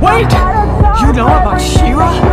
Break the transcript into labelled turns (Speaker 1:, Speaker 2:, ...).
Speaker 1: Wait! You know about Shira.